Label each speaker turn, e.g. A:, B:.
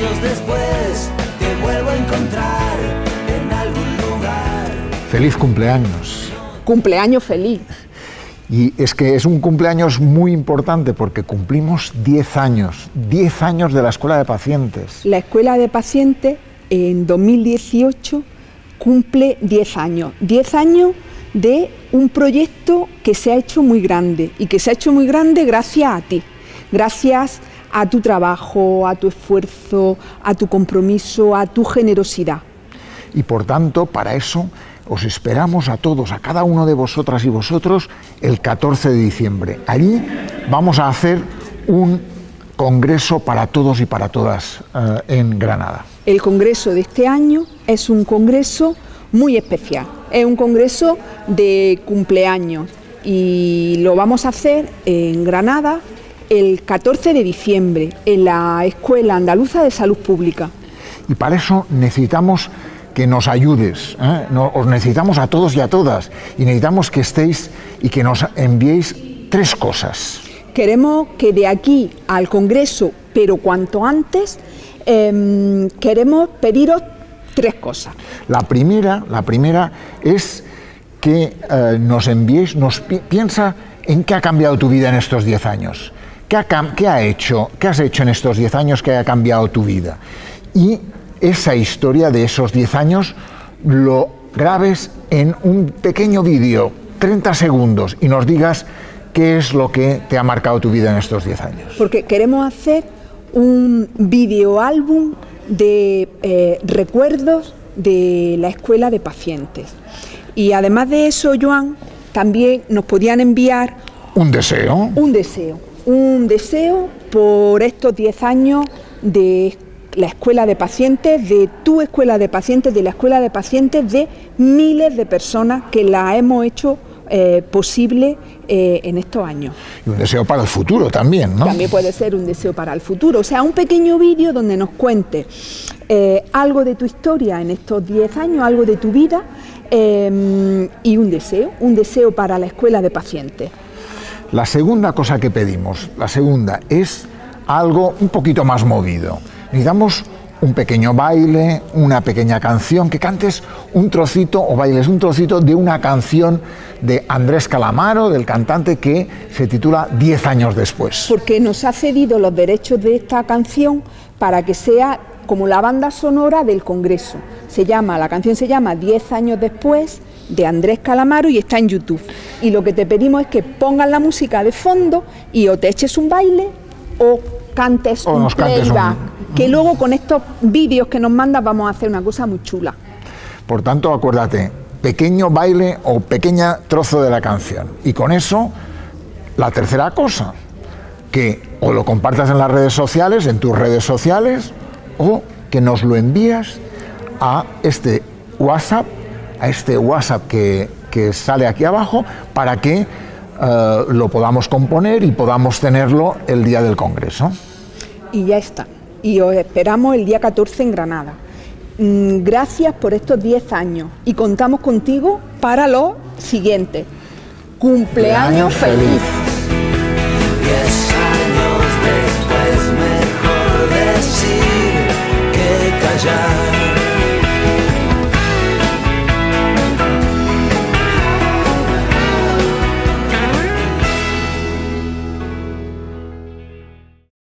A: años después te vuelvo a encontrar en algún lugar.
B: Feliz cumpleaños.
C: Cumpleaños feliz.
B: Y es que es un cumpleaños muy importante porque cumplimos 10 años, 10 años de la Escuela de Pacientes.
C: La Escuela de Pacientes en 2018 cumple 10 años. 10 años de un proyecto que se ha hecho muy grande y que se ha hecho muy grande gracias a ti, gracias a tu trabajo, a tu esfuerzo, a tu compromiso, a tu generosidad.
B: Y por tanto, para eso os esperamos a todos, a cada uno de vosotras y vosotros, el 14 de diciembre. Allí vamos a hacer un congreso para todos y para todas eh, en Granada.
C: El congreso de este año es un congreso muy especial, es un congreso de cumpleaños y lo vamos a hacer en Granada el 14 de diciembre en la Escuela Andaluza de Salud Pública.
B: Y para eso necesitamos que nos ayudes, ¿eh? No- os necesitamos a todos y a todas y necesitamos que estéis y que nos enviéis tres cosas.
C: Queremos que de aquí al Congreso, pero cuanto antes, em, queremos pediros tres cosas.
B: La primera, la primera es que eh, nos enviéis, nos pi- piensa en qué ha cambiado tu vida en estos 10 años. ¿Qué, ha, cam- qué ha hecho, ¿Qué has hecho en estos 10 años que haya cambiado tu vida? Y esa historia de esos 10 años lo grabes en un pequeño vídeo, 30 segundos, y nos digas qué es lo que te ha marcado tu vida en estos 10 años.
C: porque queremos hacer un videoálbum de eh, recuerdos de la escuela de pacientes. Y además de eso, Joan, también nos podían enviar
B: Un deseo.
C: un deseo, un deseo por estos 10 años de la escuela de pacientes, de tu escuela de pacientes, de la escuela de pacientes, de miles de personas que la hemos hecho eh, posible eh, en estos años.
B: Y un deseo para el futuro también, ¿no?
C: También puede ser un deseo para el futuro. O sea, un pequeño vídeo donde nos cuente eh, algo de tu historia en estos 10 años, algo de tu vida y un deseo, un deseo para la escuela de pacientes.
B: La segunda cosa que pedimos, la segunda, es algo un poquito más movido. Necesitamos un pequeño baile, una pequeña canción, que cantes un trocito o bailes un trocito de una canción de Andrés Calamaro, del cantante que se titula Diez años después.
C: Porque nos ha cedido los derechos de esta canción para que sea como la banda sonora del Congreso. Se llama, la canción se llama Diez años después de Andrés Calamaro y está en YouTube. Y lo que te pedimos es que pongas la música de fondo y o te eches un baile o cantes
B: O
C: un
B: nos cantes un-
C: playback. Que luego con estos vídeos que nos mandas vamos a hacer una cosa muy chula.
B: Por tanto, acuérdate, pequeño baile o pequeña trozo de la canción. Y con eso, la tercera cosa, que o lo compartas en las redes sociales, en tus redes sociales, o que nos lo envías a este WhatsApp, a este WhatsApp que, que sale aquí abajo, para que eh, lo podamos componer y podamos tenerlo el día del Congreso.
C: Y ya está. Y os esperamos el día 14 en Granada. Mm, Gracias por estos 10 años y contamos contigo para los siguientes. Cumpleaños feliz.